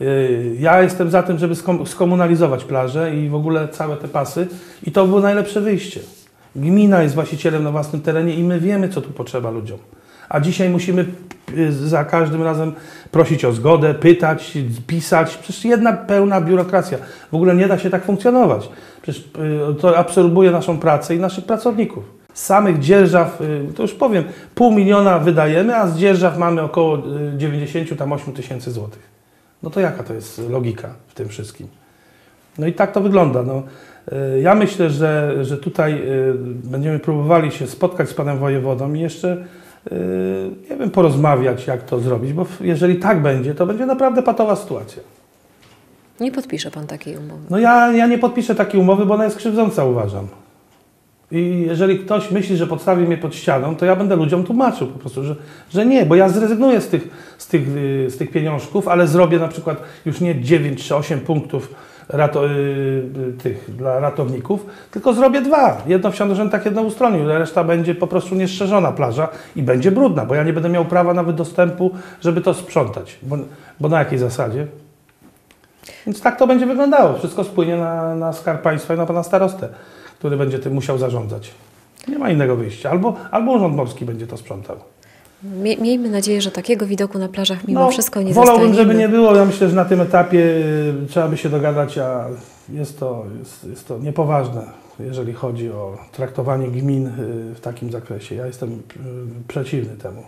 Y, Ja jestem za tym, żeby skom- skomunalizować plaże i w ogóle całe te pasy i to było najlepsze wyjście. Gmina jest właścicielem na własnym terenie i my wiemy, co tu potrzeba ludziom. A dzisiaj musimy y, za każdym razem prosić o zgodę, pytać, pisać. Przecież jedna pełna biurokracja. W ogóle nie da się tak funkcjonować. Przecież y, to absorbuje naszą pracę i naszych pracowników. Samych dzierżaw, to już powiem, pół miliona wydajemy, a z dzierżaw mamy około y, 98 tysięcy złotych. No to jaka to jest logika w tym wszystkim? No i tak to wygląda. No, y, ja myślę, że, że tutaj y, będziemy próbowali się spotkać z panem wojewodą i jeszcze, y, nie wiem, porozmawiać, jak to zrobić, bo jeżeli tak będzie, to będzie naprawdę patowa sytuacja. Nie podpisze pan takiej umowy. No ja, ja nie podpiszę takiej umowy, bo ona jest krzywdząca, uważam. I jeżeli ktoś myśli, że podstawi mnie pod ścianą, to ja będę ludziom tłumaczył po prostu, że, że nie, bo ja zrezygnuję z tych, z, tych, y, z tych pieniążków, ale zrobię na przykład już nie 9 czy 8 punktów rato, y, y, tych dla ratowników, tylko zrobię dwa. Jedno w Sianorzętach, jedno w Ustroniu. Reszta będzie po prostu niestrzeżona plaża i będzie brudna, bo ja nie będę miał prawa nawet dostępu, żeby to sprzątać. Bo, bo na jakiej zasadzie? Więc tak to będzie wyglądało. Wszystko spłynie na, na skarb państwa i na pana starostę, który będzie tym musiał zarządzać. Nie ma innego wyjścia. Albo, albo Urząd Morski będzie to sprzątał. Mie- miejmy nadzieję, że takiego widoku na plażach mimo No, wszystko nie Wolałbym, zastaniemy. żeby nie było. Ja myślę, że na tym etapie y, trzeba by się dogadać, a jest to, jest, jest to niepoważne, jeżeli chodzi o traktowanie gmin y, w takim zakresie. Ja jestem y, przeciwny temu.